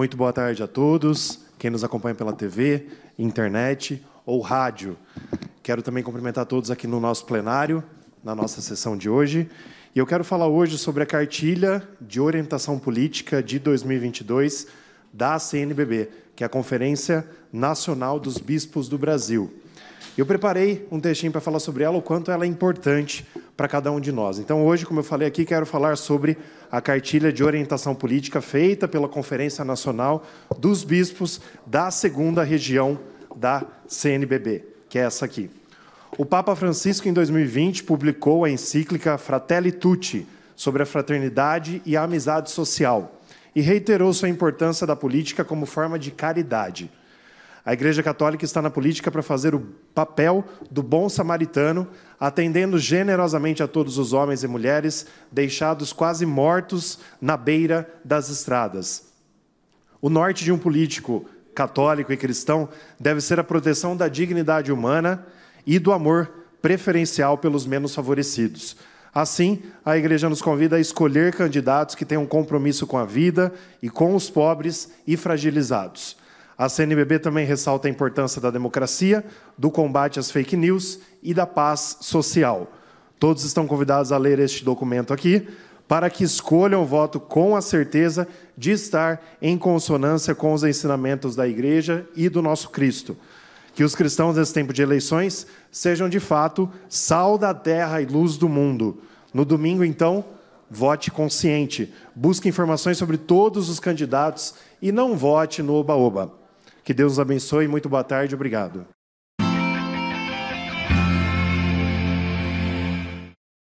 Muito boa tarde a todos, quem nos acompanha pela TV, internet ou rádio. Quero também cumprimentar todos aqui no nosso plenário, na nossa sessão de hoje. E eu quero falar hoje sobre a cartilha de orientação política de 2022 da CNBB, que é a Conferência Nacional dos Bispos do Brasil. Eu preparei um textinho para falar sobre ela, o quanto ela é importante para cada um de nós. Então, hoje, como eu falei aqui, quero falar sobre a cartilha de orientação política feita pela Conferência Nacional dos Bispos da segunda região da CNBB, que é essa aqui. O Papa Francisco, em 2020, publicou a encíclica Fratelli Tutti, sobre a fraternidade e a amizade social, e reiterou sua importância da política como forma de caridade. A Igreja Católica está na política para fazer o papel do bom samaritano, atendendo generosamente a todos os homens e mulheres deixados quase mortos na beira das estradas. O norte de um político católico e cristão deve ser a proteção da dignidade humana e do amor preferencial pelos menos favorecidos. Assim, a igreja nos convida a escolher candidatos que tenham compromisso com a vida e com os pobres e fragilizados. A CNBB também ressalta a importância da democracia, do combate às fake news e da paz social. Todos estão convidados a ler este documento aqui, para que escolham o voto com a certeza de estar em consonância com os ensinamentos da Igreja e do nosso Cristo. Que os cristãos nesse tempo de eleições sejam de fato sal da terra e luz do mundo. No domingo, então, vote consciente. Busque informações sobre todos os candidatos e não vote no oba-oba. Que Deus os abençoe. Muito boa tarde. Obrigado.